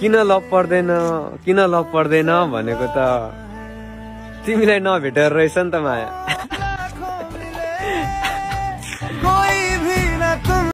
किन लभ पर्दैन किन लभ पर्दैन भनेको त तिमीलाई नभेटेर रहेछ नि त माया।